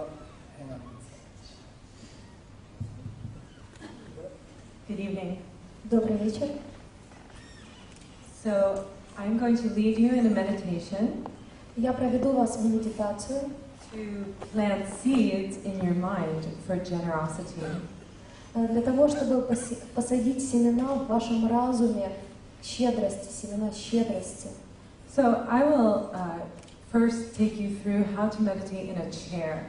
Oh, hang on. Good evening. Добрый вечер. So, I'm going to lead you in a meditation Я проведу вас в медитацию, to plant seeds in your mind for generosity. э, для того, чтобы поси- посадить семена в вашем разуме щедрости, семена щедрости. So, I will uh, first take you through how to meditate in a chair.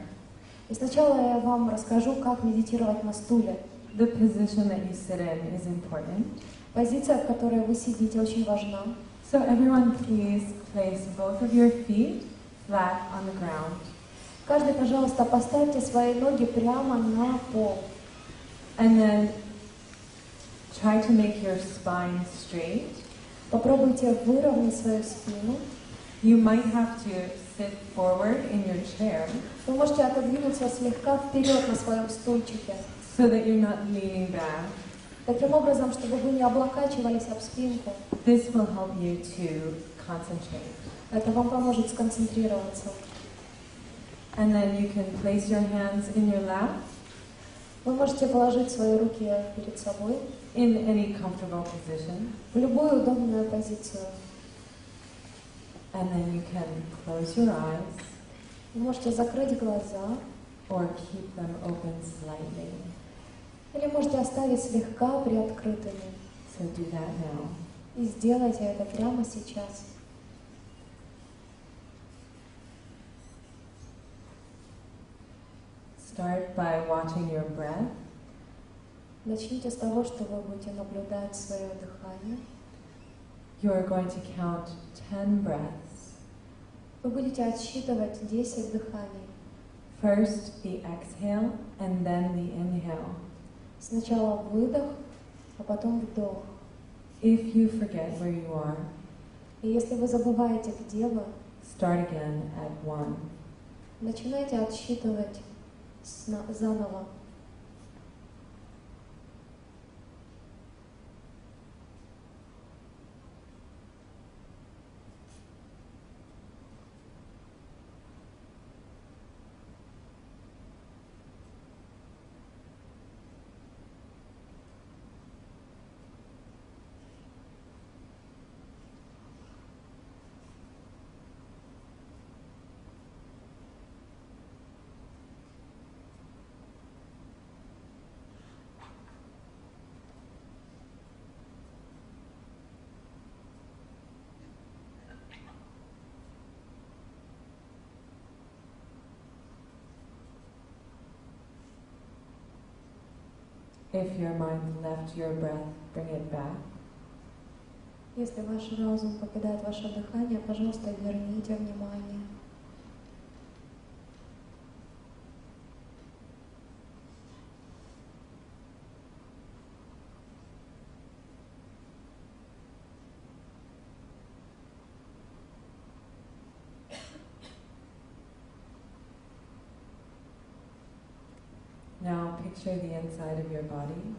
И сначала я вам расскажу, как медитировать на стуле. The position that you sit in is important. Позиция, в которой вы сидите, очень важна. So, everyone, please place both of your feet flat on the ground. Каждый, пожалуйста, поставьте свои ноги прямо на пол. And then try to make your spine straight. Попробуйте выровнять свою спину. You might have to sit forward in your chair Вы можете отодвинуться слегка вперед на своем стульчике. so that you're not leaning back. Таким образом, чтобы вы не облокачивались об спинку. This will help you to concentrate. Это вам поможет сконцентрироваться. And then you can place your hands in your lap Вы можете положить свои руки перед собой in any comfortable position. в любую удобную позицию. And then you can close your eyes Вы можете закрыть глаза or keep them open slightly. или можете оставить слегка приоткрытыми. So do that now. И сделайте это прямо сейчас. Start by watching your breath. Начните с того, что вы будете наблюдать свое дыхание. You are going to count 10 breaths. Вы будете отсчитывать 10 дыханий. First the exhale and then the inhale. Сначала выдох, а потом вдох. If you forget where you are, И если вы забываете, где вы, start again at 1. начинайте отсчитывать заново. If your mind left your breath, bring it back. Если ваш разум покидает ваше дыхание, пожалуйста, верните внимание. Now picture the inside of your body.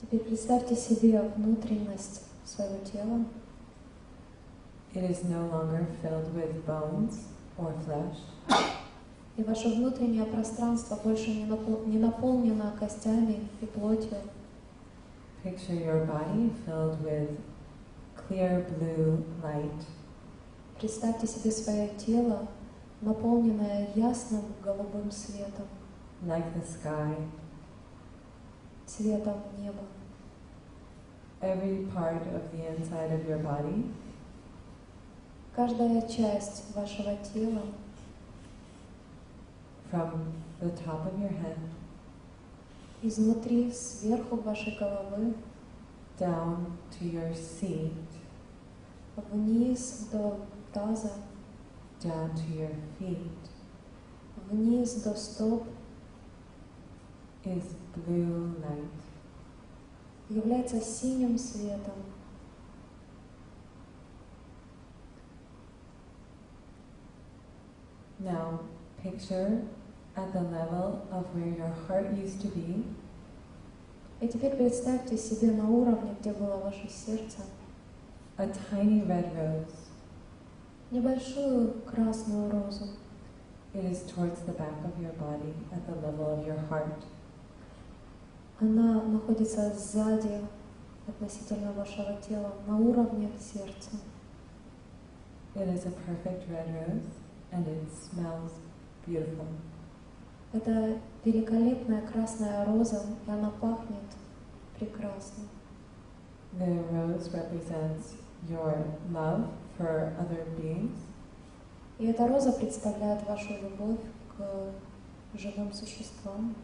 Теперь представьте себе внутренность своего тела. It is no longer filled with bones or flesh. И ваше внутреннее пространство больше не напол- не наполнено костями и плотью. Picture your body filled with clear blue light. Представьте себе свое тело, наполненное ясным голубым светом, like the sky. цветом неба. Every part of the inside of your body Каждая часть вашего тела, from the top of your head изнутри, сверху вашей головы, down to your seat, вниз до таза, down to your feet вниз до стоп, is blue light. является синим светом. Now picture at the level of where your heart used to be, И теперь представьте себе на уровне, где было ваше сердце, a tiny red rose. небольшую красную розу. It is towards the back of your body at the level of your heart. Она находится сзади относительно вашего тела, на уровне сердца. It is a perfect red rose and it smells beautiful. Это великолепная красная роза, и она пахнет прекрасно. The rose represents your love for other beings, И эта роза представляет вашу любовь к живым существам.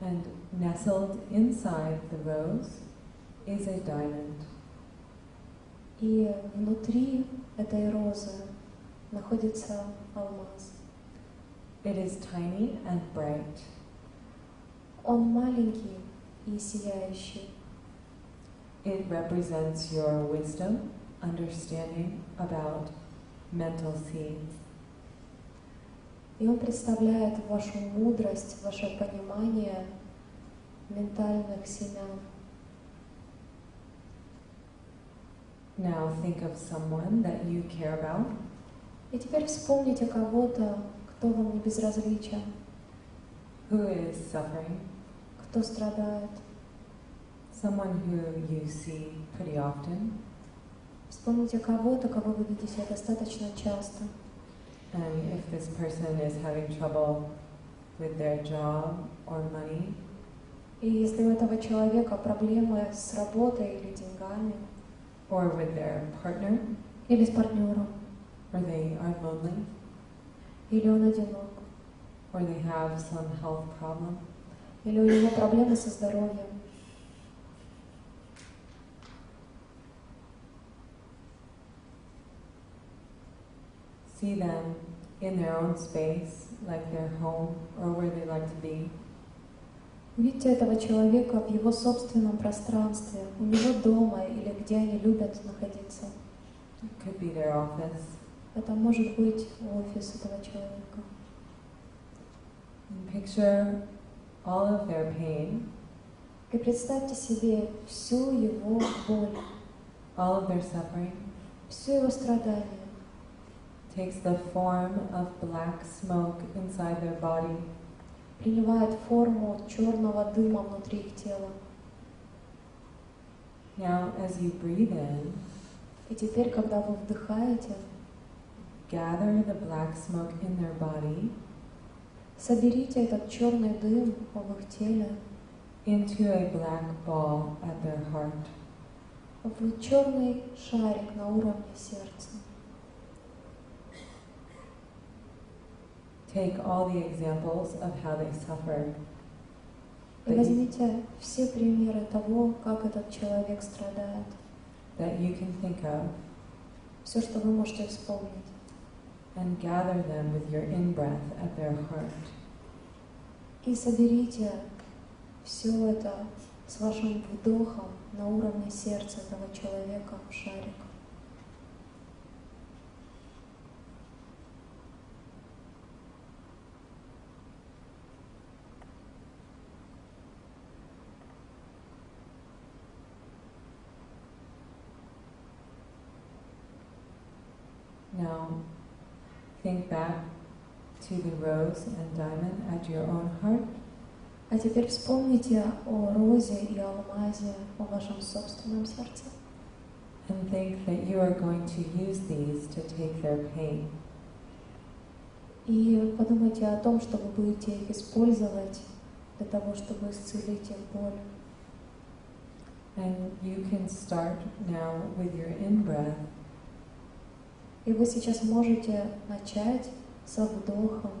and nestled inside the rose is a diamond. И внутри этой розы находится алмаз. It is tiny and bright. Он маленький и сияющий. It represents your wisdom, understanding about mental seeds. И он представляет вашу мудрость, ваше понимание ментальных семян. Now think of someone that you care about И теперь вспомните кого-то, кто вам не безразличен, who is suffering, кто страдает. someone who you see pretty often, Вспомните кого-то, кого вы видите достаточно часто. and if this person is having trouble with their job or money, И если у этого человека проблемы с работой или деньгами, or with their partner, или с партнером, or they are lonely, или он одинок, or they have some health problem, или у него проблемы со здоровьем, see them in their own space, like their home or where they like to be, Видите этого человека в его собственном пространстве, у него дома или где они любят находиться. it could be their office, Это может быть офис этого человека. and picture all of their pain, И представьте себе всю его боль, all of their suffering, все его страдания. Takes the form of black smoke inside their body, принимает форму черного дыма внутри их тела. Now, as you breathe in, И теперь, когда вы вдыхаете, gather the black smoke in their body соберите этот черный дым в их теле into a black ball at their heart. в черный шарик на уровне сердца. Take all the examples of how they suffer И возьмите все примеры того, как этот человек страдает. that you can think of Все, что вы можете вспомнить. and gather them with your in breath at their heart. И соберите все это с вашим вдохом на уровне сердца этого человека в шарик. Now, think back to the rose and diamond at your own heart А теперь вспомните о розе и алмазе в вашем собственном сердце. and think that you are going to use these to take their pain. И подумайте о том, что вы будете их использовать для того, чтобы исцелить их боль. And you can start now with your in breath И вы сейчас можете начать со вдохом,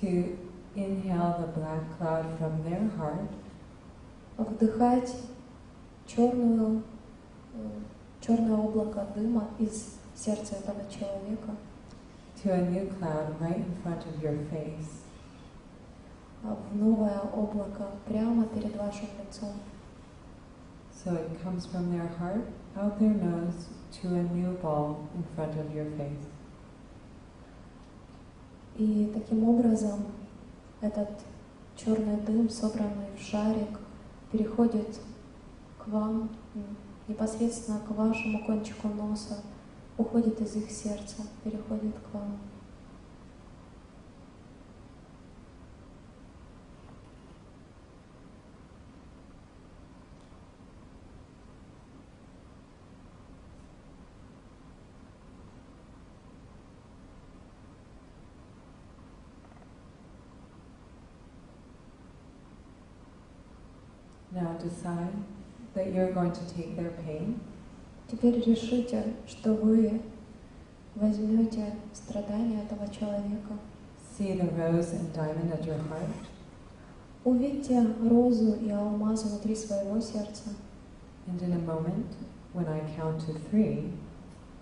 to inhale the black cloud from their heart вдыхать черную, э, черное облако дыма из сердца этого человека to a new cloud right in front of your face. а в новое облако прямо перед вашим лицом. So it comes from their heart out their nose to a new ball in front of your face. И таким образом этот черный дым, собранный в шарик, переходит к вам, непосредственно к вашему кончику носа, уходит из их сердца, переходит к вам. Now decide that you're going to take their pain Теперь решите, что вы возьмете страдания этого человека. See the rose and diamond at your heart. Увидьте розу и алмаз внутри своего сердца. And in a moment, when I count to three,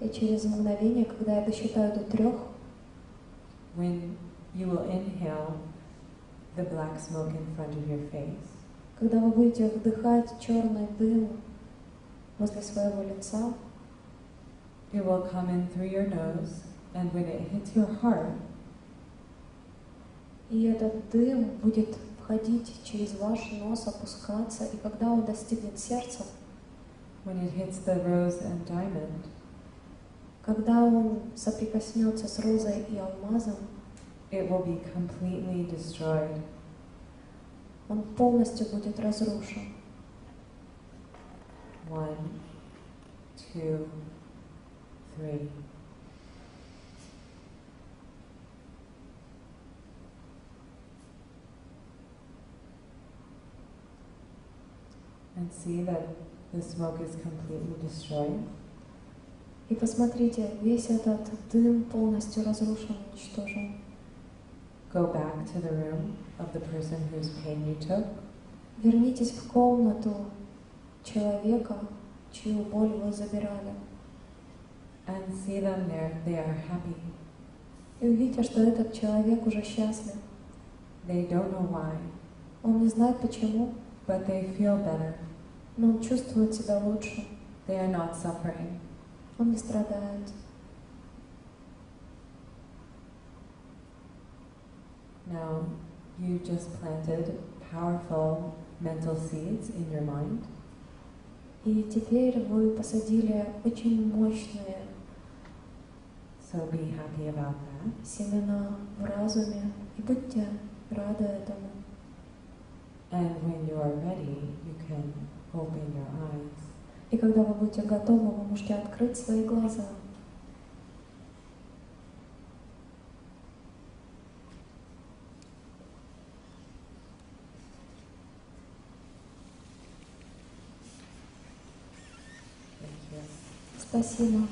И через мгновение, когда я досчитаю до трех, when you will inhale the black smoke in front of your face, когда вы будете вдыхать черный дым возле своего лица, it will come in through your nose, and when it hits your heart, и этот дым будет входить через ваш нос, опускаться, и когда он достигнет сердца, when it hits the rose and diamond, когда он соприкоснется с розой и алмазом, it will be completely destroyed. Он полностью будет разрушен. One, two, three. And see that the smoke is completely destroyed. И посмотрите, весь этот дым полностью разрушен, уничтожен. Go back to the room of the person whose pain you took. Вернитесь в комнату человека, чью боль вы забирали, and see them there. They are happy. и увидите, что этот человек уже счастлив. They don't know why, Он не знает почему, but they feel better. но он чувствует себя лучше. They are not suffering. Он не страдает. Now, you just planted powerful mental seeds in your mind, И теперь вы посадили очень мощные so be happy about that. семена в разуме и будьте рады этому. And when you are ready, you can open your eyes. И когда вы будете готовы, вы можете открыть свои глаза. Thank you. Спасибо.